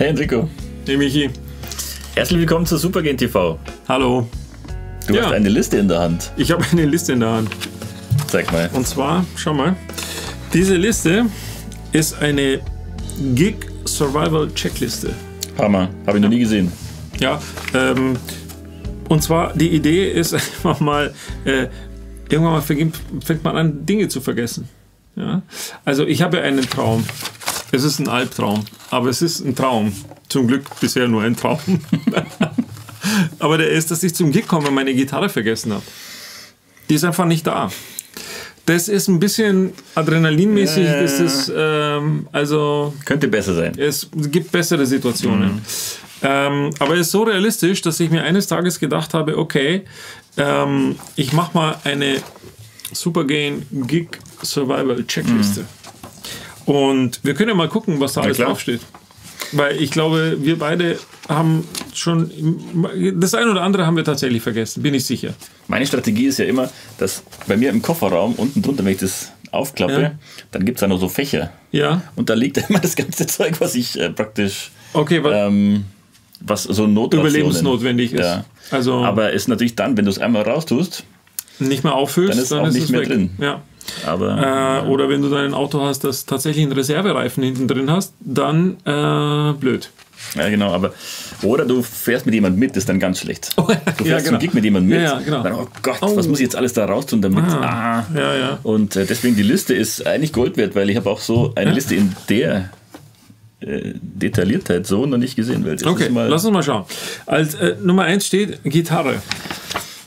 Hey Enrico. Hey Michi. Herzlich willkommen zu Supergen TV. Hallo. Du Ja. hast eine Liste in der Hand. Ich habe eine Liste in der Hand. Zeig mal. Und zwar, schau mal, diese Liste ist eine Gig Survival Checkliste. Hammer. Habe ich noch nie gesehen. Ja, ähm, und zwar die Idee ist einfach mal, äh, irgendwann mal fängt, man an, Dinge zu vergessen. Ja? Also ich habe einen Traum. Es ist ein Albtraum, aber es ist ein Traum. Zum Glück bisher nur ein Traum. aber der ist, dass ich zum Gig komme und meine Gitarre vergessen habe. Die ist einfach nicht da. Das ist ein bisschen adrenalinmäßig. Ja, Das ist, ähm, also Könnte besser sein. es gibt bessere Situationen. Ähm, aber es ist so realistisch, dass ich mir eines Tages gedacht habe, okay, ähm, ich mache mal eine Supergain Gig Survival Checkliste. Und wir können ja mal gucken, was da alles klar. draufsteht. Weil ich glaube, wir beide haben schon das eine oder andere haben wir tatsächlich vergessen, bin ich sicher. Meine Strategie ist ja immer, dass bei mir im Kofferraum unten drunter, wenn ich das aufklappe, Ja. dann gibt es da noch so Fächer. Ja, Und da liegt immer das ganze Zeug, was ich äh, praktisch, okay, weil ähm, was so überlebensnotwendig ist. Ja. Also Aber ist natürlich dann, wenn du es einmal raustust, nicht mehr auffüllst, dann ist auch nicht es mehr weg. drin. Ja. Aber Äh, oder wenn du dein Auto hast, das tatsächlich einen Reservereifen hinten drin hast, dann äh, blöd. ja genau, aber oder du fährst mit jemandem mit, das ist dann ganz schlecht. Du fährst Oh, Ja, genau. zum Gig mit jemandem mit, Ja, ja, genau. dann, oh Gott, Oh. was muss ich jetzt alles da raustun damit? Ah, Ah. ja, ja. Und äh, deswegen die Liste ist eigentlich Gold wert, weil ich habe auch so eine Liste in der äh, Detailliertheit so noch nicht gesehen. Weil Okay, lass uns mal schauen. Als äh, Nummer eins steht Gitarre.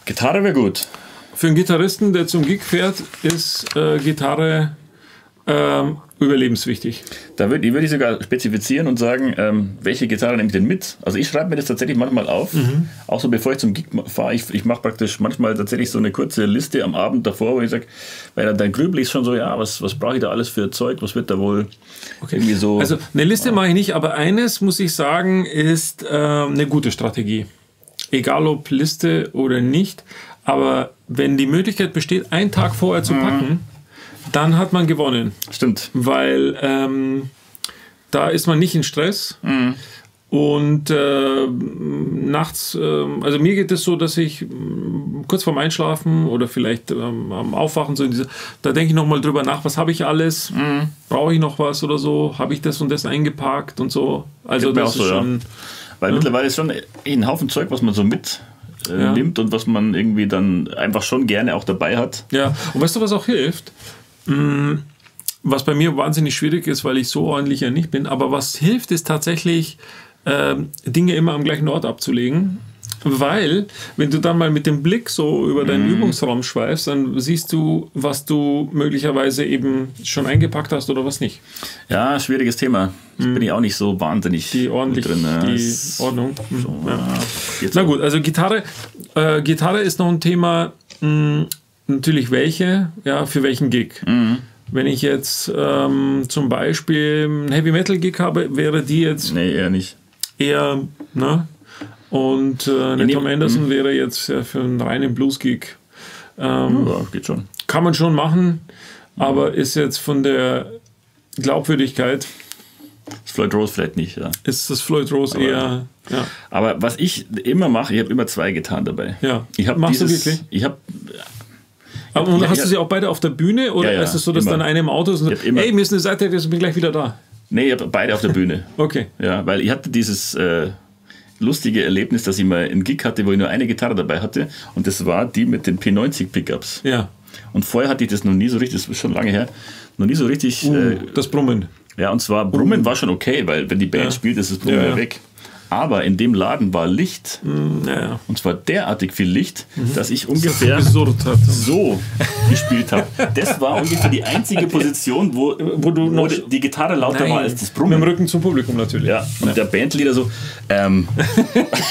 Gitarre wäre gut. Für einen Gitarristen, der zum Gig fährt, ist äh, Gitarre ähm, überlebenswichtig. Da würde würd ich sogar spezifizieren und sagen, ähm, welche Gitarre nehme ich denn mit? Also ich schreibe mir das tatsächlich manchmal auf, Mhm. auch so bevor ich zum Gig fahre. Ich, ich mache praktisch manchmal tatsächlich so eine kurze Liste am Abend davor, wo ich sage, weil dann, dann grübel ich schon so, ja, was, was brauche ich da alles für Zeug, was wird da wohl irgendwie so... Also eine Liste mache ich nicht, aber eines muss ich sagen, ist äh, eine gute Strategie. Egal ob Liste oder nicht. Aber wenn die Möglichkeit besteht, einen Tag vorher Mhm. zu packen, dann hat man gewonnen. Stimmt. weil ähm, da ist man nicht in Stress. Mhm. Und äh, nachts, ähm, also mir geht es so, dass ich ähm, kurz vorm Einschlafen oder vielleicht ähm, am Aufwachen, so in diese, da denke ich nochmal drüber nach, was habe ich alles? Mhm. Brauche ich noch was oder so? Habe ich das und das eingepackt und so? Also Geht mir das auch ist so, ja. schon. Weil mittlerweile ist schon ein Haufen Zeug, was man so mit äh, Ja. nimmt und was man irgendwie dann einfach schon gerne auch dabei hat. Ja, und weißt du, was auch hilft? Mm, Was bei mir wahnsinnig schwierig ist, weil ich so ordentlich ja nicht bin, aber was hilft, ist tatsächlich, ähm, Dinge immer am gleichen Ort abzulegen. Weil, wenn du dann mal mit dem Blick so über deinen Mhm. Übungsraum schweifst, dann siehst du, was du möglicherweise eben schon eingepackt hast oder was nicht. Ja, schwieriges Thema. Bin ich auch nicht so wahnsinnig Die ordentlich, drin. ja. die Ist Ordnung. Mhm, so, ja. Na gut, also Gitarre, äh, Gitarre ist noch ein Thema, mh, natürlich welche, ja, für welchen Gig. Mhm. Wenn ich jetzt ähm, zum Beispiel einen Heavy Metal Gig habe, wäre die jetzt Nee, eher nicht. eher, ne? Und äh, die- Tom Anderson wäre jetzt ja für einen reinen Blues-Gig. Ähm, Ja, geht schon. Kann man schon machen, aber ist jetzt von der Glaubwürdigkeit, Das Floyd Rose vielleicht nicht, ja. ist das Floyd Rose eher, ja. Aber was ich immer mache, ich habe immer zwei Gitarren dabei. Ja. Ich habe Machst du dieses, wirklich? Ich habe Aber und Ja, hast ja. du sie auch beide auf der Bühne oder Ja, ja, ist es so, dass immer. dann eine im Auto ist und sagt, ey, mir ist eine Seite, ich bin gleich wieder da. nee, ich habe beide auf der Bühne. Okay. Ja, weil ich hatte dieses äh, lustige Erlebnis, dass ich mal einen Gig hatte, wo ich nur eine Gitarre dabei hatte und das war die mit den P90 Pickups. Ja. Und vorher hatte ich das noch nie so richtig, das ist schon lange her, noch nie so richtig. Äh, Das Brummen. ja, und zwar Brummen war schon okay, weil wenn die Band Ja. spielt, ist das Brummen ja, ja. weg. Aber in dem Laden war Licht Ja, ja. und zwar derartig viel Licht, dass ich ungefähr hat. so gespielt habe. Das war ungefähr die einzige Position, wo, Wo du noch- die- Gitarre lauter war als das Mit dem Brummen. Rücken zum Publikum natürlich. Ja, und der Bandleader so, ähm,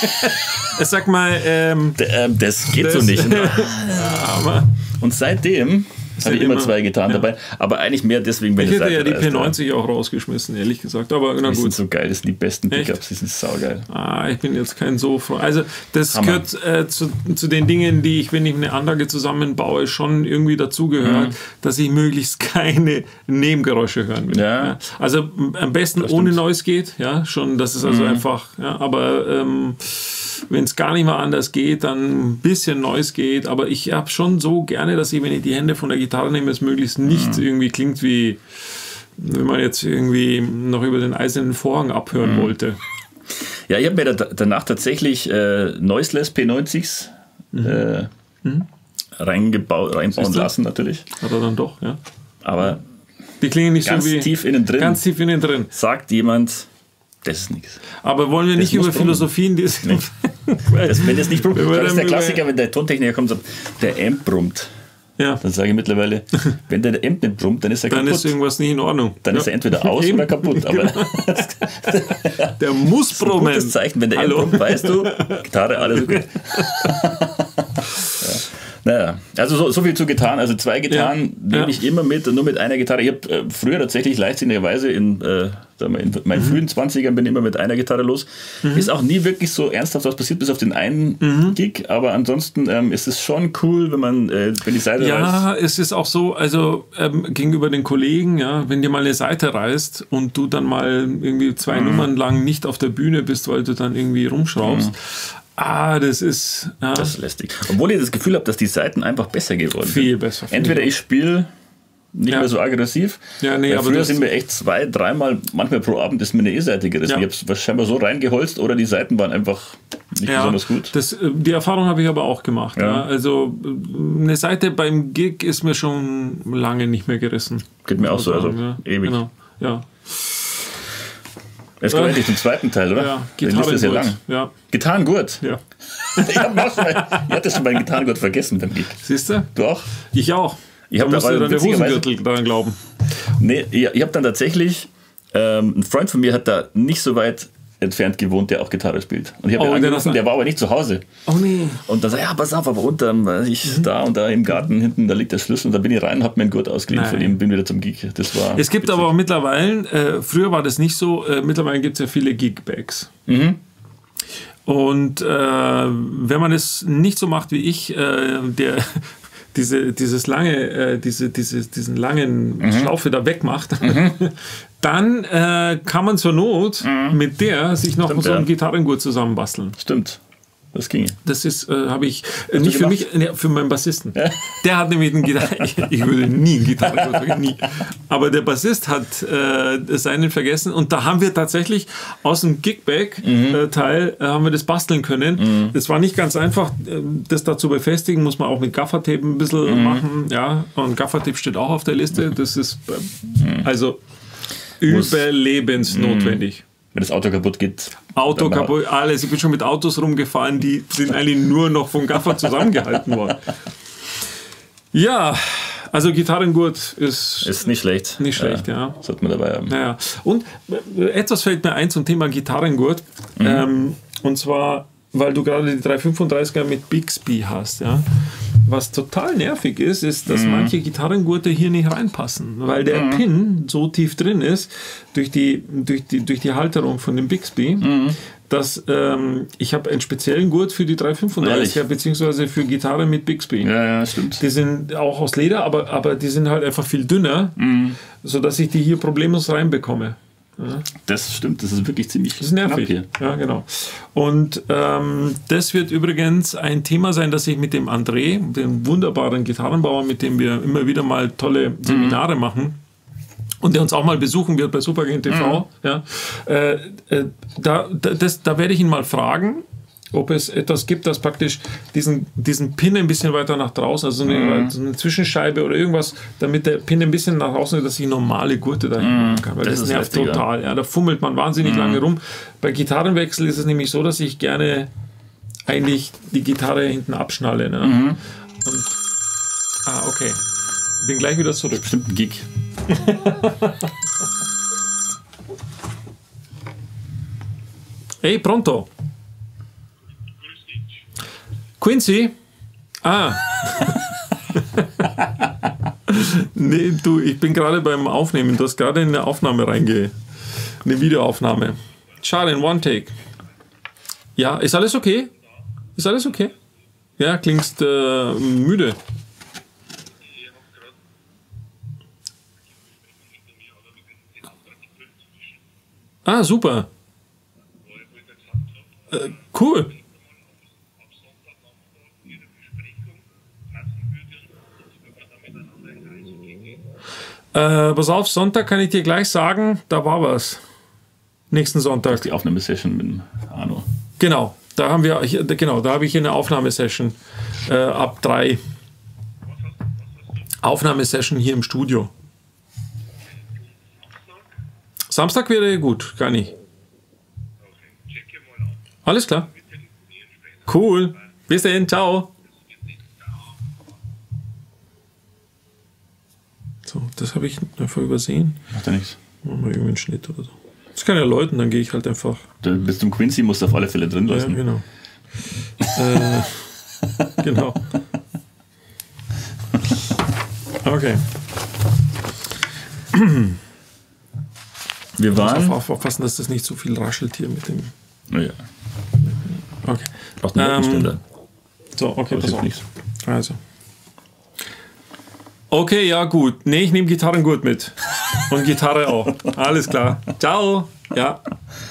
Sag mal, ähm, ähm, das geht so Das- nicht. aber Und seitdem Ich immer zwei Gitarren ja. dabei, aber eigentlich mehr deswegen, wenn ich hätte ja die P90 auch rausgeschmissen, ehrlich gesagt. Aber na die gut. sind so geil, das sind die besten Pickups, die sind saugeil. Ah, ich bin jetzt kein so froh. Also das Hammer. gehört äh, zu, zu, den Dingen, die ich, wenn ich eine Anlage zusammenbaue, schon irgendwie dazugehört, mhm. dass ich möglichst keine Nebengeräusche hören will. Ja. ja. Also am besten ohne Noise geht, ja, schon, das ist also mhm. einfach, ja, aber ähm, wenn es gar nicht mal anders geht, dann ein bisschen Neues geht. Aber ich habe schon so gerne, dass ich, wenn ich die Hände von der Gitarre nehme, es möglichst nicht mhm. irgendwie klingt wie, wenn man jetzt irgendwie noch über den eisernen Vorhang abhören mhm. wollte. Ja, ich habe mir da, danach tatsächlich äh, Noiseless P90s mhm. äh, mhm. reingebaut, reinbauen lassen, natürlich. Hat er dann doch, ja. Aber die klingen nicht ganz so wie. tief innen drin. Ganz tief innen drin. Sagt jemand, das ist nichts. Aber wollen wir nicht über. Philosophien diskutieren? das, wenn das nicht brummt, das ist der Klassiker, wenn der Tontechniker kommt und sagt, der Amp brummt. Ja. Dann sage ich mittlerweile, wenn der Amp nicht brummt, dann ist er dann kaputt. Dann ist irgendwas nicht in Ordnung. Dann ja. ist er entweder aus oder kaputt. Aber der muss brummen. Das ist ein gutes Zeichen, wenn der. Amp brummt, weißt du, Gitarre, alles okay. Naja, also so, so, viel zu Gitarren. Also zwei Gitarren ja, nehme ja. ich immer mit, nur mit einer Gitarre. Ich habe äh, früher tatsächlich leichtsinnigerweise in, äh, in meinen mhm. frühen 20ern bin immer mit einer Gitarre los. Mhm. Ist auch nie wirklich so ernsthaft was passiert, bis auf den einen mhm. Gig. Aber ansonsten ähm, ist es schon cool, wenn man, äh, wenn die Seite ja, reißt. Ja, es ist auch so, also ähm, gegenüber den Kollegen, ja, wenn dir mal eine Seite reißt und du dann mal irgendwie zwei mhm. Nummern lang nicht auf der Bühne bist, weil du dann irgendwie rumschraubst, mhm. Ah, das ist. Ja. Das ist lästig. Obwohl ich das Gefühl habe, dass die Seiten einfach besser geworden sind. Viel besser. Entweder ich spiele nicht ja. mehr so aggressiv. Ja, nee, aber früher sind wir echt zwei, dreimal, manchmal pro Abend ist mir eine E-Seite gerissen. Ja. Ich habe es wahrscheinlich so reingeholzt oder die Seiten waren einfach nicht ja, besonders gut. Das, äh, die Erfahrung habe ich aber auch gemacht. Ja. Also eine Seite beim Gig ist mir schon lange nicht mehr gerissen. Geht mir auch so, also ewig. Genau. Ja. Jetzt kommen wir endlich zum zweiten Teil, oder? Ja, Gitarren ist ja lang. Ja. Gitarrengurt. Ja. ich, hatte schon meinen Gitarrengurt vergessen beim Gig. Siehst du? Du auch? Ich auch. Ich habe da dann der Hosengürtel daran glauben. Nee, ich, ich habe dann tatsächlich, ähm, ein Freund von mir hat da nicht so weit entfernt gewohnt, der auch Gitarre spielt. Und ich habe oh, angerufen, der war aber nicht zu Hause. Oh nee. Und dann sagt ja, pass auf, aber unter, ich mhm. da und da im Garten hinten, da liegt der Schlüssel und da bin ich rein habe mir einen Gurt ausgeliehen von ihm, bin wieder zum Gig. Das war es gibt witzig. aber auch mittlerweile, äh, früher war das nicht so, äh, mittlerweile gibt es ja viele Gigbags. Mhm. Und äh, wenn man es nicht so macht wie ich, äh, der diese, dieses lange, äh, diese, diese, diesen langen mhm. Schlaufe da wegmacht, mhm. dann äh, kann man zur Not mhm. mit der sich noch Stimmt, so einen ja. Gitarrengurt zusammenbasteln. Stimmt. Das ging. Das ist, äh, habe ich äh, nicht für mich, ne, für meinen Bassisten. Ja. Der hat nämlich einen Gitarre. ich, ich, würde nie einen Gitarre nie. Aber der Bassist hat äh, seinen vergessen und da haben wir tatsächlich aus dem Gigback-Teil mhm. äh, haben wir das basteln können. Es mhm. war nicht ganz einfach, äh, das da zu befestigen, muss man auch mit Gaffertape ein bisschen mhm. machen. Ja, und Gaffertape steht auch auf der Liste. Das ist äh, mhm. also überlebensnotwendig. Wenn das Auto kaputt geht. Auto kaputt, alles. Ich bin schon mit Autos rumgefahren, die sind eigentlich nur noch vom Gaffer zusammengehalten worden. Ja, also Gitarrengurt ist. Ist nicht schlecht. Nicht schlecht, ja. ja. Sollte man dabei haben. Ja. Und äh, etwas fällt mir ein zum Thema Gitarrengurt. Mhm. Ähm, und zwar, weil du gerade die 335er mit Bixby hast, ja. Was total nervig ist, ist, dass mhm. manche Gitarrengurte hier nicht reinpassen, weil der mhm. Pin so tief drin ist durch die, durch die, durch die Halterung von dem Bixby, mhm. dass ähm, ich habe einen speziellen Gurt für die 335er beziehungsweise für Gitarre mit Bixby. Ja, ja, stimmt. Die sind auch aus Leder, aber, aber die sind halt einfach viel dünner, mhm. sodass ich die hier problemlos reinbekomme. Das stimmt, das ist wirklich ziemlich das ist nervig. hier. Ja, genau. Und ähm, das wird übrigens ein Thema sein, das ich mit dem André, dem wunderbaren Gitarrenbauer, mit dem wir immer wieder mal tolle Seminare mhm. machen, und der uns auch mal besuchen wird bei Supergame TV, mhm. ja, äh, äh, da, das, da werde ich ihn mal fragen, ob es etwas gibt, das praktisch diesen, diesen Pin ein bisschen weiter nach draußen, also eine, mhm. so eine Zwischenscheibe oder irgendwas, damit der Pin ein bisschen nach außen ist, dass ich normale Gurte da mhm. kann. Weil das, das nervt heftiger. total. Ja, da fummelt man wahnsinnig mhm. lange rum. Bei Gitarrenwechsel ist es nämlich so, dass ich gerne eigentlich die Gitarre hinten abschnalle. Ne? Mhm. Und, ah, okay. Bin gleich wieder zurück. Bestimmt ein Gig. hey, pronto. Quincy? Ah. Nee, du, ich bin gerade beim Aufnehmen. Du hast gerade in eine Aufnahme reinge... Eine Videoaufnahme. Schade, in One Take. Ja, ist alles okay? Ist alles okay? Ja, klingst äh, müde. Ah, super. Äh, cool. Äh, pass auf, Sonntag kann ich dir gleich sagen, da war was. Nächsten Sonntag. Das ist die Aufnahmesession mit Arno. Genau, da haben wir, genau, da habe ich hier eine Aufnahmesession äh, ab drei. Aufnahmesession hier im Studio. Samstag wäre gut, gar nicht. Alles klar. Cool. Bis dahin, ciao. Habe ich einfach übersehen. Macht ja nichts. Machen wir irgendwie einen Schnitt oder so. Das kann ja läuten, dann gehe ich halt einfach. bis zum Quincy musst du auf alle Fälle drin lassen. Ja, genau. äh, genau. Okay. Wir waren. Auf, aufpassen, dass das nicht so viel raschelt hier mit dem. Naja. Okay. Brauchst einen ähm, So, okay, pass auf. Nichts. Also. Okay, ja, gut. Nee, ich nehme Gitarrengurt mit. Und Gitarre auch. Alles klar. Ciao. Ja,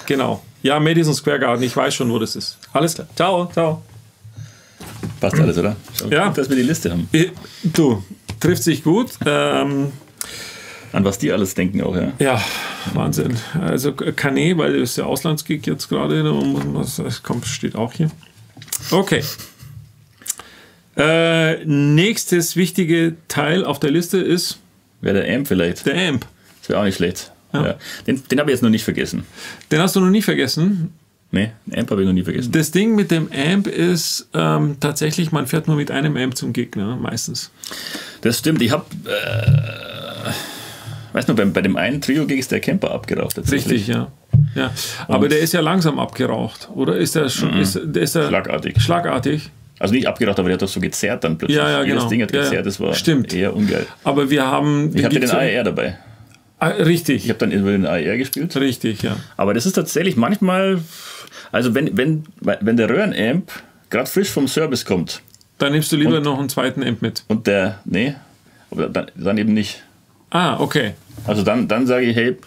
genau. Ja, Madison Square Garden. Ich weiß schon, wo das ist. Alles klar. Ciao, ciao. Passt alles, oder? Schau, ja. Gut, dass wir die Liste haben. Du, trifft sich gut. Ähm, An was die alles denken auch, ja. Ja, Wahnsinn. Also Canet, weil das ist der Auslandsgig jetzt gerade. Das kommt, steht auch hier. Okay. Äh, nächstes wichtige Teil auf der Liste ist. Wäre der Amp vielleicht. Der Amp. Das wäre auch nicht schlecht. Ja. Ja. Den, den habe ich jetzt noch nicht vergessen. Den hast du noch nie vergessen? Nee, Amp habe ich noch nie vergessen. Das Ding mit dem Amp ist ähm, tatsächlich, man fährt nur mit einem Amp zum Gegner, meistens. Das stimmt. Ich habe, äh, weißt du, bei, bei dem einen Trio-Gig ist der Camper abgeraucht. Richtig, ja. ja. Aber der ist ja langsam abgeraucht, oder? Ist der schon, mhm. ist, ist der schlagartig? Schlagartig. Also nicht abgeraucht, aber der hat doch so gezerrt dann plötzlich. Ja, ja, Jedes genau. Ding hat gezerrt, ja, das war Stimmt. eher ungeil. Aber wir haben. Ich hatte den AER dabei. Ah, richtig. Ich habe dann über den AER gespielt. Richtig, ja. Aber das ist tatsächlich manchmal, also wenn, wenn, wenn der Röhrenamp gerade frisch vom Service kommt. Dann nimmst du lieber und, noch einen zweiten Amp mit. Und der, nee, aber dann, dann eben nicht. Ah, okay. Also dann, dann sage ich, hey,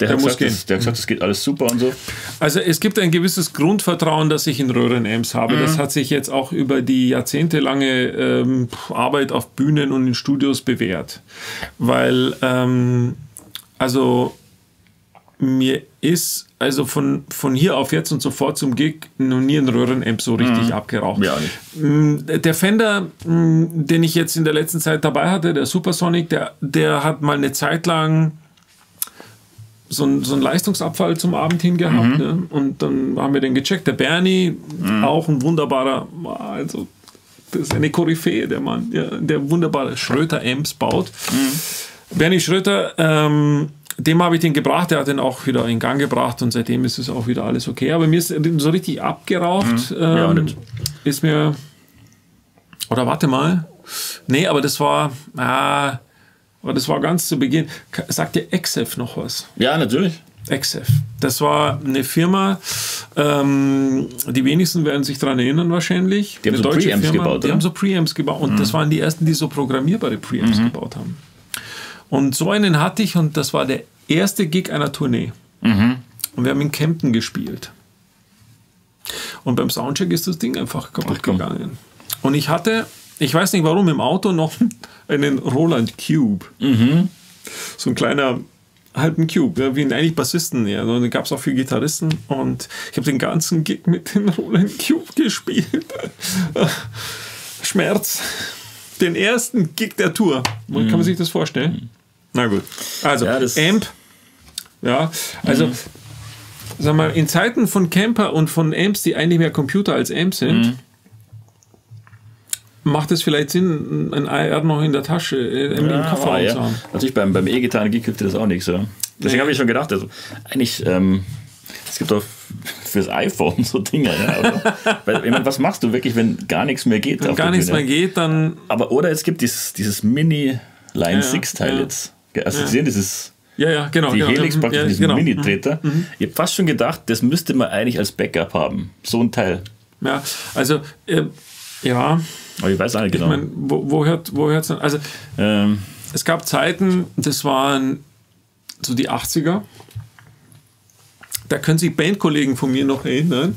der, der hat gesagt, das, der hat gesagt, es geht alles super und so. Also es gibt ein gewisses Grundvertrauen, das ich in Röhrenamps habe. Mhm. Das hat sich jetzt auch über die jahrzehntelange ähm, Arbeit auf Bühnen und in Studios bewährt. Weil, ähm, also mir ist also von, von hier auf jetzt und sofort zum Gig noch nie ein Röhrenamp so richtig mhm. abgeraucht. Ja. Mm, der Fender, mm, den ich jetzt in der letzten Zeit dabei hatte, der Supersonic, der, der hat mal eine Zeit lang so, ein, so einen Leistungsabfall zum Abend hin gehabt. Mhm. Ne? Und dann haben wir den gecheckt. Der Bernie, mhm. auch ein wunderbarer, also das ist eine Koryphäe, der Mann, der, der wunderbare Schröter-Amps baut. Mhm. Bernie Schröter, ähm, dem habe ich den gebracht, der hat den auch wieder in Gang gebracht und seitdem ist es auch wieder alles okay. Aber mir ist so richtig abgeraucht, mhm. ähm, ja, ist mir. Oder warte mal. Nee, aber das war. Ah, aber das war ganz zu Beginn. Sagt dir Exef noch was? Ja, natürlich. Exef. Das war eine Firma, ähm, die wenigsten werden sich daran erinnern wahrscheinlich. Die haben eine so Preamps gebaut, Die oder? haben so Preamps gebaut und mhm. das waren die ersten, die so programmierbare Preamps mhm. gebaut haben. Und so einen hatte ich und das war der erste Gig einer Tournee. Mhm. Und wir haben in Kempten gespielt. Und beim Soundcheck ist das Ding einfach kaputt gegangen. Und ich hatte, ich weiß nicht warum, im Auto noch einen Roland Cube. Mhm. So ein kleiner ein Cube, ja, wie eigentlich Bassisten. Ja. Und dann gab es auch viele Gitarristen und ich habe den ganzen Gig mit dem Roland Cube gespielt. Schmerz. Den ersten Gig der Tour. Mhm. Kann man sich das vorstellen? Na gut. Also, ja, Amp. Ja, also, mhm. sag mal, in Zeiten von Camper und von Amps, die eigentlich mehr Computer als Amps sind, mhm. macht es vielleicht Sinn, ein AR noch in der Tasche, äh, im, ja, Kofferraum ja. zu haben. Natürlich beim, beim E-Gitarren-Gig hilft das auch nichts. Ja. Deswegen habe ich schon gedacht, also eigentlich, ähm, es gibt doch fürs iPhone so Dinge. Ja, weil, ich meine, was machst du wirklich, wenn gar nichts mehr geht? Wenn gar nichts mehr geht, dann. Aber oder es gibt dieses, dieses Mini Line 6 Teil jetzt. Also Sie sehen, das ist ja, ja, genau. Die genau. Helix Mhm, praktisch, ja, diesen genau. Mini-Treter. Ich habe fast schon gedacht, das müsste man eigentlich als Backup haben. So ein Teil. Ja, also, äh, ja, Aber ich weiß auch nicht ich genau. meine, wo, wo hört wo hört's? Also, ähm, es gab Zeiten, das waren so die 80er. Da können sich Bandkollegen von mir noch erinnern.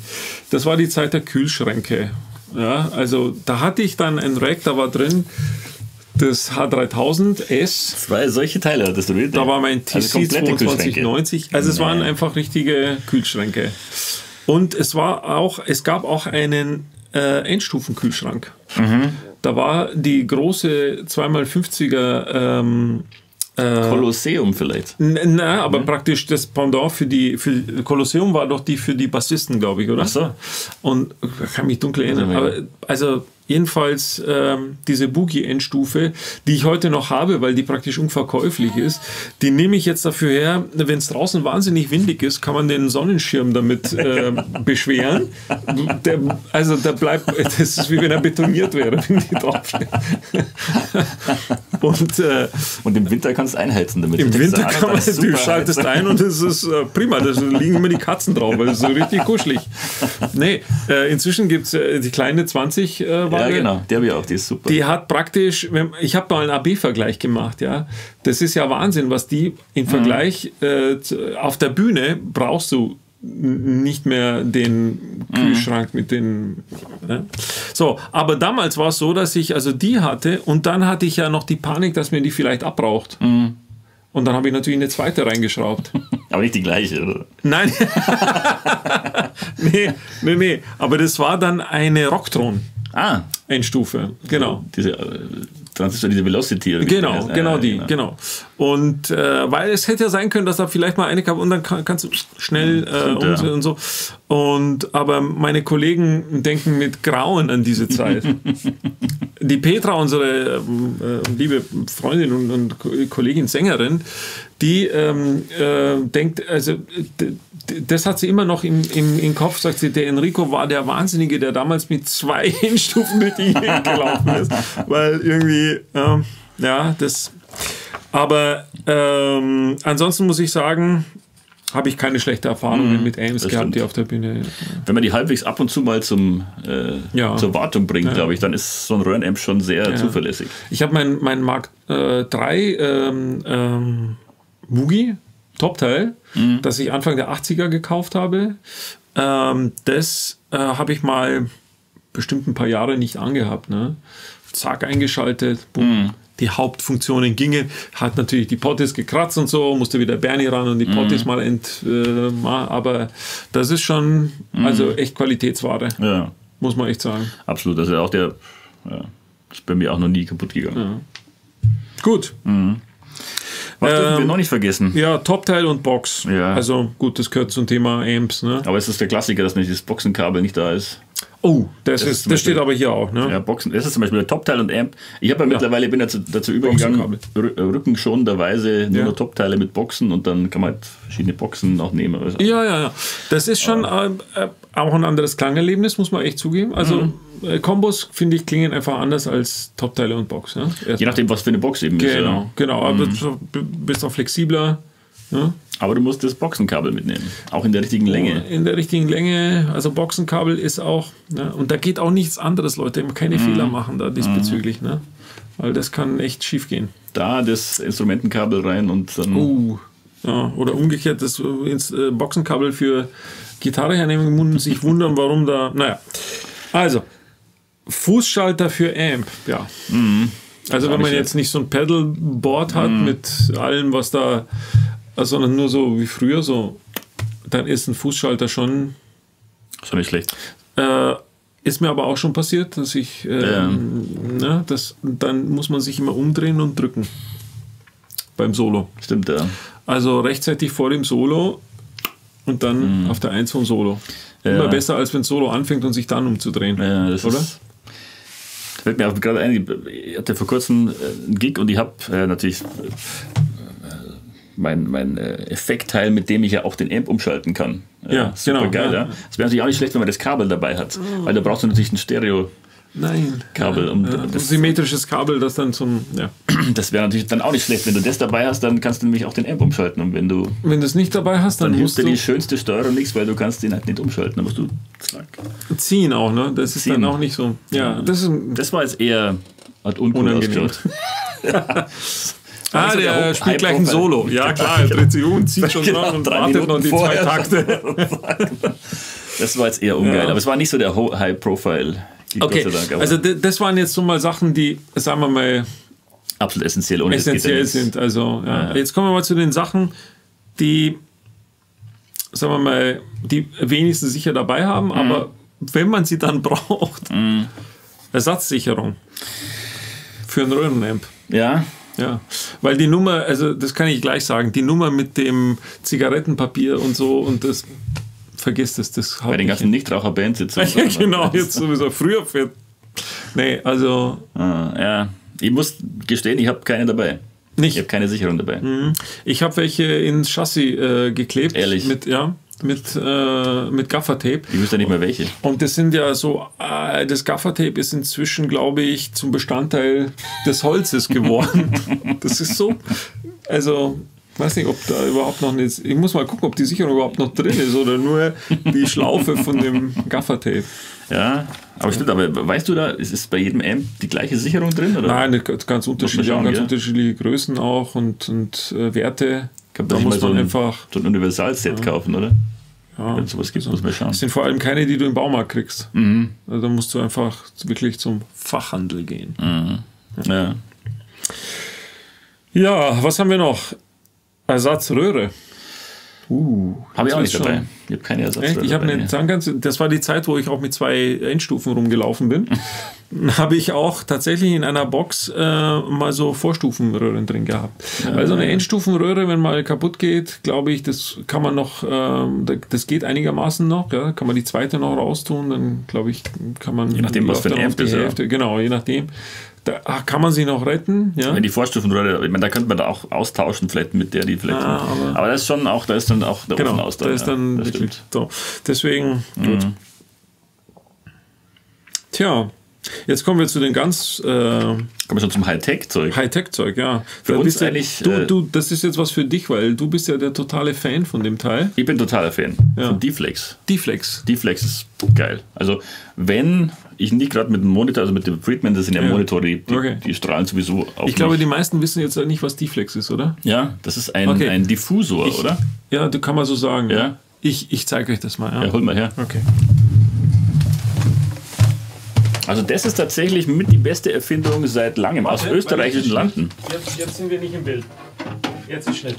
Das war die Zeit der Kühlschränke. Ja, also da hatte ich dann ein Rack, da war drin das H3000S. zwei solche Teile hattest du. Da war mein TC Also komplette Kühlschränke. 2290. Also es waren einfach richtige Kühlschränke. Und es war auch, es gab auch einen äh, Endstufenkühlschrank. Mhm. Da war die große 2x50er ähm, Kolosseum vielleicht. Na, aber praktisch das Pendant für die für Kolosseum war doch die für die Bassisten, glaube ich, oder? Ach so. Und kann mich dunkel erinnern. Also, Aber also jedenfalls ähm, diese Boogie-Endstufe, die ich heute noch habe, weil die praktisch unverkäuflich ist, die nehme ich jetzt dafür her, wenn es draußen wahnsinnig windig ist, kann man den Sonnenschirm damit äh, beschweren. Der, also der bleibt, das ist wie wenn er betoniert wäre, wenn die draufstehen. Und äh, Und im Winter kannst du einheizen damit. im Winter ah, kann man, du schaltest ein und es ist äh, prima. Da liegen immer die Katzen drauf, weil es ist so richtig kuschelig. Nee, äh, inzwischen gibt es äh, die kleine 20 äh, Ja, genau. Die habe ich auch. Die ist super. Die hat praktisch, ich habe mal einen AB-Vergleich gemacht, ja. Das ist ja Wahnsinn, was die im Vergleich äh, zu- auf der Bühne brauchst du nicht mehr den Kühlschrank mit den. Ne? So, aber damals war es so, dass ich also die hatte und dann hatte ich ja noch die Panik, dass mir die vielleicht abbraucht. Und dann habe ich natürlich eine zweite reingeschraubt. Aber nicht die gleiche, oder? Nein. nee, nee, nee. Aber das war dann eine Rocktron. Ah, Endstufe, genau. diese äh, Transistor, diese Velocity. oder Genau, heißt. genau Ja, die, genau. Und äh, weil es hätte ja sein können, dass da vielleicht mal eine kam und dann kann, kannst du schnell äh, Stimmt, und, ja. und so. Und aber meine Kollegen denken mit Grauen an diese Zeit. die Petra, unsere ähm, äh, liebe Freundin und, und Ko- Kollegin Sängerin, die ähm, äh, denkt, also das hat sie immer noch im, im, im Kopf, sagt sie, der Enrico war der Wahnsinnige, der damals mit zwei Hinstufen durch die gelaufen ist. Weil irgendwie, ähm, ja, das. Aber ähm, ansonsten muss ich sagen, habe ich keine schlechte Erfahrungen mit Ames gehabt, stimmt. die auf der Bühne. Wenn man die halbwegs ab und zu mal zum, äh, Ja. zur Wartung bringt, glaube ich, dann ist so ein Röhrenamp schon sehr zuverlässig. Ich habe mein, mein Mark äh, 3 ähm, ähm, Boogie, Topteil, das ich Anfang der 80er gekauft habe. Ähm, das äh, habe ich mal bestimmt ein paar Jahre nicht angehabt. Ne? Zack, eingeschaltet, bumm. Die Hauptfunktionen gingen, hat natürlich die Potties gekratzt und so, musste wieder Bernie ran und die Potties mal ent. Äh, aber das ist schon, also echt Qualitätsware, Ja, muss man echt sagen. absolut. Also auch der ja, ist bei mir auch noch nie kaputt gegangen. Gut. Was dürfen wir Ähm, noch nicht vergessen? Ja, Topteil und Box. Ja. Also gut, das gehört zum Thema Amps. Ne? Aber es ist der Klassiker, dass nicht das Boxenkabel nicht da ist. Oh, das, ist ist, das steht aber hier auch. Ne? Ja, Boxen, das ist zum Beispiel der Topteil und Amp. Ich habe ja mittlerweile bin dazu, dazu übergegangen, rü- rückenschonenderweise nur Ja. noch Topteile mit Boxen und dann kann man halt verschiedene Boxen auch nehmen. Also, Ja, ja, ja. Das ist schon äh, äh, auch ein anderes Klangerlebnis, muss man echt zugeben. Also Mhm. äh, Kombos, finde ich, klingen einfach anders als Topteile und Box. Ja? Je nachdem, was für eine Box eben ist. Genau, Ja. genau. Aber Mhm. du b- bist auch flexibler. Ja? Aber du musst das Boxenkabel mitnehmen. Auch in der richtigen Länge. In der richtigen Länge. Also Boxenkabel ist auch, ne? und da geht auch nichts anderes, Leute. Keine Mhm. Fehler machen da diesbezüglich. Ne? Weil das kann echt schief gehen. Da das Instrumentenkabel rein und dann. Uh, ja, oder umgekehrt das äh, äh, Boxenkabel für Gitarre hernehmen und sich wundern, warum da. Naja. Also, Fußschalter für Amp, ja. Also, wenn man jetzt nicht so ein Pedalboard hat mit allem, was da, äh, sondern nur so wie früher, so, dann ist ein Fußschalter schon. Doch nicht schlecht. Äh, ist mir aber auch schon passiert, dass ich, ähm, ne, das, dann muss man sich immer umdrehen und drücken beim Solo. Stimmt, ja. Also rechtzeitig vor dem Solo und dann auf der 1 vom Solo. Immer Mhm. Ja. besser, als wenn Solo anfängt und sich dann umzudrehen. Ja, das Oder? Ist, fällt mir auch gerade ein, ich hatte vor kurzem äh, einen Gig und ich habe äh, natürlich äh, mein, mein äh, Effektteil, mit dem ich ja auch den Amp umschalten kann. Äh, Ja, super genau, geil, ja. ja. Es wäre natürlich auch nicht schlecht, wenn man das Kabel dabei hat, weil da brauchst du natürlich ein Stereo. Nein. Kabel. Um Ja, das, symmetrisches Kabel, das dann zum. Ja. das wäre natürlich dann auch nicht schlecht. Wenn du das dabei hast, dann kannst du nämlich auch den Amp umschalten. Und wenn du, Wenn du es nicht dabei hast, dann, dann musst hilft dir du die schönste Steuerung nichts, weil du kannst den halt nicht umschalten. Dann musst du zack. ziehen auch, ne? Das ist Ziehen. dann auch nicht so. Ja, das ist. ein- Das war jetzt eher hat uncool Unangenehm. Ah, der spielt gleich ein. Solo. Ja, klar, er dreht sich um, zieht schon Genau, dran und wartet noch die zwei Takte. Das war jetzt eher ungeil, Ja. aber es war nicht so der High-Profile. Okay, Dank, also das waren jetzt so mal Sachen, die, sagen wir mal, absolut essentiell. Ohne essentiell sind. Also, ja. Ja. Jetzt kommen wir mal zu den Sachen, die, sagen wir mal, die wenigstens sicher dabei haben, Mhm. aber wenn man sie dann braucht, Ersatzsicherung für einen Röhrenamp. Ja, Ja, weil die Nummer, also das kann ich gleich sagen, die Nummer mit dem Zigarettenpapier und so und das, vergiss das, das bei den ganzen Nichtraucher-Bandsitzungen. hin. Ja, genau, jetzt sowieso früher für. Nee, also Ah, ja, ich muss gestehen, ich habe keine dabei. nicht. Ich habe keine Sicherung dabei. Ich habe welche ins Chassis äh, geklebt. Ehrlich? Mit, ja, mit, äh, mit Gaffertape. Ich wüsste nicht mehr welche. Und das sind ja so, äh, das Gaffertape ist inzwischen, glaube ich, zum Bestandteil des Holzes geworden. das ist so, also, weiß nicht, ob da überhaupt noch eine, ich muss mal gucken, ob die Sicherung überhaupt noch drin ist oder nur die Schlaufe von dem Gaffertape. Ja, aber stimmt, aber weißt du da, ist es bei jedem Amp die gleiche Sicherung drin? Oder? Nein, ganz unterschiedliche, ganz unterschiedliche Größen auch und, und äh, Werte. Kann Da nicht muss so man ein, einfach, so ein Universalset kaufen, oder? ja, Wenn es sowas gibt, muss man schauen. Das sind vor allem keine, die du im Baumarkt kriegst. Mhm. Also da musst du einfach wirklich zum Fachhandel gehen. Ja. Ja, was haben wir noch? Ersatzröhre. Uh, Habe ich auch nicht dabei. schon- Ich habe keine Ersatz. Echt? Ich habe eine Zahnganze, das war die Zeit, wo ich auch mit zwei Endstufen rumgelaufen bin. habe ich auch tatsächlich in einer Box äh, mal so Vorstufenröhren drin gehabt. Weil so eine Endstufenröhre, wenn mal kaputt geht, glaube ich, das kann man noch, da- das geht einigermaßen noch. Ja? Kann man die zweite noch raustun, dann glaube ich, kann man. Je nachdem, was für ein dann auf Amp die ist, ja. Hälfte, Genau, je nachdem. Da ah, kann man sie noch retten. Ja? Wenn die Vorstufenröhre, ich meine, da könnte man da auch austauschen, vielleicht mit der, die vielleicht. Ah, aber, aber- das ist schon auch, da ist dann auch der Ofen Genau, aus. da ist dann das wirklich stimmt. so. Deswegen, gut. Mhm. Tja, jetzt kommen wir zu den ganz äh, Kommen wir schon zum Hightech-Zeug. Hightech-Zeug, ja. Für uns bist ja, eigentlich, Du, äh, du, das ist jetzt was für dich, weil du bist ja der totale Fan von dem Teil. Ich bin totaler Fan Ja. von D-Flex. D-Flex. D-Flex ist geil. Also, wenn ich nicht gerade mit dem Monitor, also mit dem Friedman, das sind ja, Ja. Monitore, die, Okay. die strahlen sowieso auf Ich glaube, mich. die meisten wissen jetzt nicht, was D-Flex ist, oder? Ja, das ist ein, Okay. ein Diffusor, Ich- oder? Ja, du kann man so sagen. Ja. Ich, ich zeige euch das mal. Ja. Ja, hol mal her. Okay. Also, das ist tatsächlich mit die beste Erfindung seit langem aus österreichischen Landen. Jetzt, jetzt sind wir nicht im Bild. Jetzt ist schnell.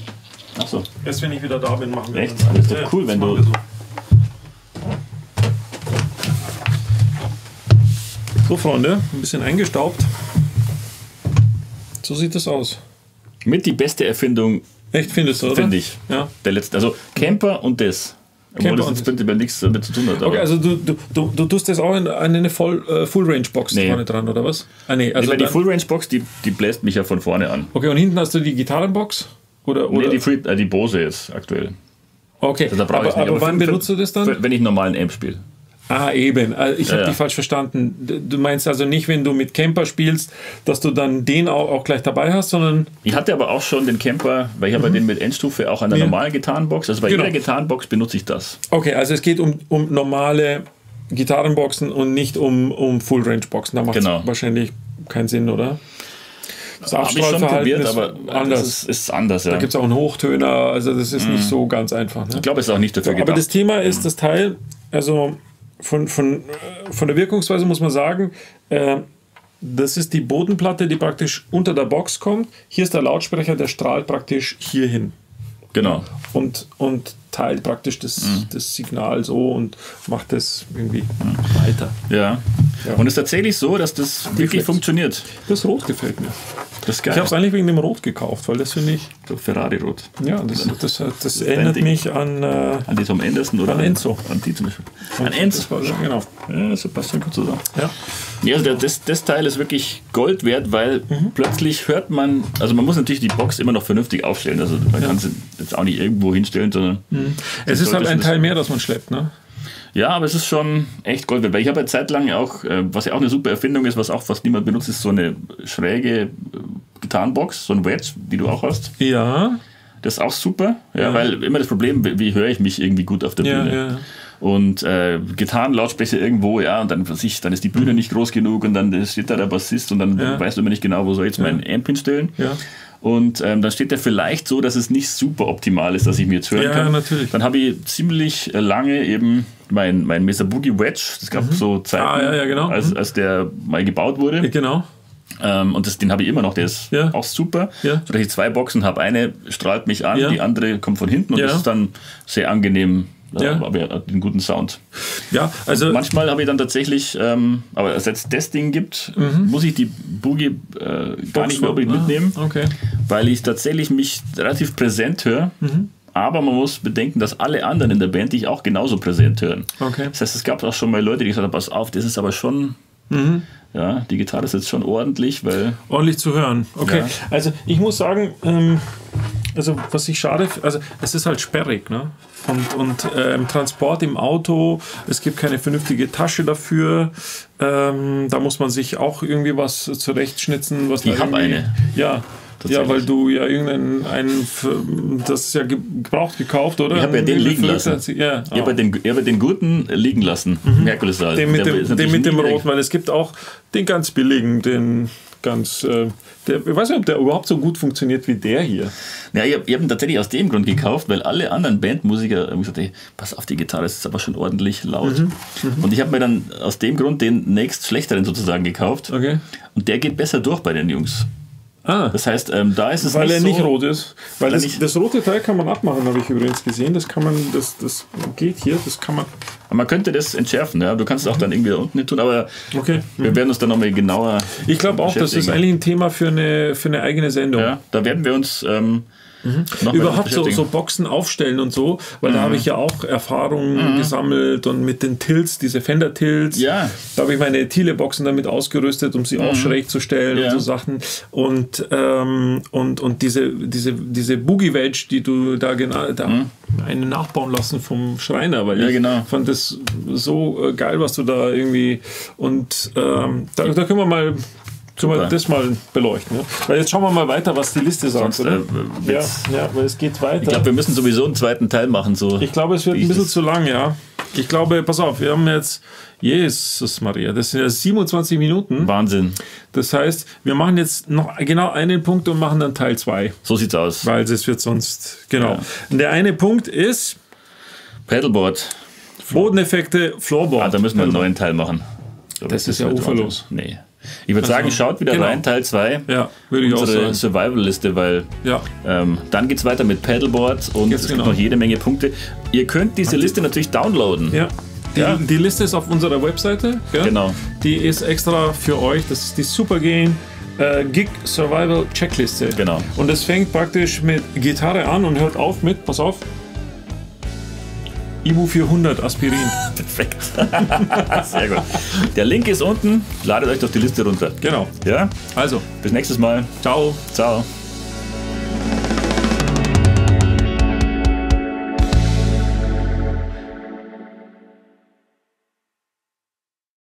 Achso. Erst wenn ich wieder da bin, machen wir Echt? das. Ist doch Ja, cool, wenn du- So. so, Freunde, ein bisschen eingestaubt. So sieht das aus. Mit die beste Erfindung, Echt, findest du, oder? finde ich. Ja. Der letzte. Also, Camper und das. Obwohl das jetzt prinzipiell nichts damit zu tun hat. Aber Okay, also du, du, du, du tust das auch in eine Voll, äh, Full Range Box Nee. vorne dran, oder was? Ah, nee, also also die dann, Full Range Box, die, die bläst mich ja von vorne an. Okay, und hinten hast du die Gitarrenbox? Oder, oder? Nee, die, Free, äh, die Bose jetzt aktuell. okay, brauche aber, nicht. aber wann für- benutzt du das dann? für- Wenn ich normalen Amp spiele. Ah, eben. Also ich habe ja. dich falsch verstanden. Du meinst also nicht, wenn du mit Camper spielst, dass du dann den auch, auch gleich dabei hast, sondern. Ich hatte aber auch schon den Camper, weil ich habe den mit Endstufe auch an der Ja. normalen Gitarrenbox. Also bei Genau. jeder Gitarrenbox benutze ich das. Okay, also es geht um, um normale Gitarrenboxen und nicht um, um Full Range Boxen. Da macht es Genau. wahrscheinlich keinen Sinn, oder? Das Habe ich schon Abstrahlverhalten probiert, ist aber anders. das ist, ist anders. Ja. da gibt es auch einen Hochtöner, also das ist nicht so ganz einfach. Ne? ich glaube, es ist auch nicht dafür Aber gedacht. das Thema ist, das Teil, also von, von, von der Wirkungsweise muss man sagen, äh, das ist die Bodenplatte, die praktisch unter der Box kommt. Hier ist der Lautsprecher, der strahlt praktisch hier hin genau. und, und teilt praktisch das, Mhm. das Signal so und macht das irgendwie weiter. Ja. Ja. Und es ist tatsächlich so, dass das wirklich Flex. funktioniert. Das Rot gefällt mir. Das Ich habe es eigentlich wegen dem Rot gekauft, weil das finde ich, Ferrari-Rot. ja, das, das, das, das erinnert mich an, äh, An die Tom Anderson oder An Enzo. An die zum Beispiel. An Enzo. Das war, genau. Ja, das passt schon gut zusammen. Ja. Ja, also der- das, das Teil ist wirklich Gold wert, weil Mhm. plötzlich hört man, also man muss natürlich die Box immer noch vernünftig aufstellen. Also man kann sie jetzt auch nicht irgendwo hinstellen, sondern Es ist halt ein Teil mehr, das man schleppt, ne? Ja, aber es ist schon echt Gold wert. Weil ich habe eine Zeit lang auch, äh, was ja auch eine super Erfindung ist, was auch fast niemand benutzt, ist so eine schräge äh, Gitarrenbox, so ein Wedge, die du auch hast. Ja. Das ist auch super, ja, ja. weil immer das Problem, wie, höre ich mich irgendwie gut auf der Ja, Bühne. ja. Und äh, Gitarrenlautsprecher irgendwo, ja, und dann, ich, dann ist die Bühne nicht groß genug und dann steht da der Bassist und dann Ja. weißt du immer nicht genau, wo soll ich jetzt meinen Amp hinstellen. Ja. Und ähm, dann steht der vielleicht so, dass es nicht super optimal ist, dass ich mir jetzt hören Ja, kann. natürlich. Dann habe ich ziemlich äh, lange eben mein, mein Mesa Boogie Wedge, das gab so Zeiten, Ah, ja, ja, genau. als, Mhm. als der mal gebaut wurde. Genau. Ähm, und das, den habe ich immer noch, der ist Ja. auch super. Ja. Sodass ich zwei Boxen habe. Eine strahlt mich an, Ja. die andere kommt von hinten und Ja. das ist dann sehr angenehm. Ja. Aber er hat einen guten Sound. Ja, also Manchmal habe ich dann tatsächlich, ähm, aber als es das Ding gibt, muss ich die Boogie äh, gar nicht mehr unbedingt Ah, mitnehmen, Okay. weil ich tatsächlich mich relativ präsent höre. Mhm. Aber man muss bedenken, dass alle anderen in der Band dich auch genauso präsent hören. Okay. Das heißt, es gab auch schon mal Leute, die gesagt haben, pass auf, das ist aber schon, Mhm. ja, die Gitarre ist jetzt schon ordentlich, weil ordentlich zu hören. Okay, Ja. also ich muss sagen, ähm, also was ich schade, also es ist halt sperrig, ne? Und, und äh, im Transport im Auto, es gibt keine vernünftige Tasche dafür. Ähm, da muss man sich auch irgendwie was zurechtschnitzen. Was Ich hab irgendwie- eine. Ja. Ja, weil du ja irgendeinen, einen, das ist ja ge- gebraucht gekauft, oder? Ich hab ja den liegen lassen. Ja, Ich habe den, ich habe den guten liegen lassen. Mhm. den mit dem, den mit dem roten, weil es gibt auch den ganz billigen, den ganz, äh, der, ich weiß nicht, ob der überhaupt so gut funktioniert wie der hier. Ja, ich habe hab ihn tatsächlich aus dem Grund gekauft, weil alle anderen Bandmusiker haben gesagt, ey, pass auf, die Gitarre ist aber schon ordentlich laut. Mhm. Und ich habe mir dann aus dem Grund den nächst schlechteren sozusagen gekauft. Okay. Und der geht besser durch bei den Jungs. Ah, Das heißt, ähm, da ist es weil nicht er so, nicht rot ist. Weil er das, nicht- das rote Teil kann man abmachen, habe ich übrigens gesehen. Das kann man, das, das geht hier, das kann man. Man könnte das entschärfen, ja. Du kannst es auch dann irgendwie da unten hin tun, aber Okay. wir werden uns dann nochmal genauer. Ich glaube auch, das ist eigentlich ein Thema für eine, für eine eigene Sendung. Ja, da werden wir uns ähm, mal Überhaupt so, so Boxen aufstellen und so, weil da habe ich ja auch Erfahrungen gesammelt und mit den Tilts, diese Fender-Tilts. Ja. Da habe ich meine Thiele-Boxen damit ausgerüstet, um sie auch schräg zu stellen Ja. und so Sachen. Und, ähm, und, und diese, diese, diese Boogie-Wedge, die du da genau, da eine nachbauen lassen vom Schreiner, weil Ja, ich genau. fand das so äh, geil, was du da irgendwie und ähm, da, da können wir mal können wir Super. das mal beleuchten. Ja? Weil jetzt schauen wir mal weiter, was die Liste sagt, Sonst, oder? äh, ja, ja, weil es geht weiter. Ich glaube, wir müssen sowieso einen zweiten Teil machen. So. Ich glaube, es wird ein bisschen das- zu lang, ja. Ich glaube, pass auf, wir haben jetzt, Jesus Maria, das sind ja 27 Minuten. Wahnsinn. Das heißt, wir machen jetzt noch genau einen Punkt und machen dann Teil 2, So sieht's aus. weil es wird sonst, genau. Der eine Punkt ist Pedalboard. Bodeneffekte, Floorboard. Ah, da müssen wir einen neuen Teil machen. Das ist ja uferlos. Wahnsinn. Nee. Ich würde sagen, schaut wieder genau. rein, Teil 2. Ja, würde ich auch Unsere sagen. Survival-Liste, weil Ja. ähm, dann geht es weiter mit Paddleboard und Jetzt es genau. gibt noch jede Menge Punkte. Ihr könnt diese Liste natürlich downloaden. Ja. Die, Ja. die Liste ist auf unserer Webseite. Ja? Genau. Die ist extra für euch. Das ist die Supergain äh, Gig Survival Checkliste. Genau. Und es fängt praktisch mit Gitarre an und hört auf mit, pass auf, Ibu 400 Aspirin. Perfekt. Sehr gut. Der Link ist unten. Ladet euch doch die Liste runter. Genau. Ja? Also, Bis nächstes Mal. ciao. Ciao.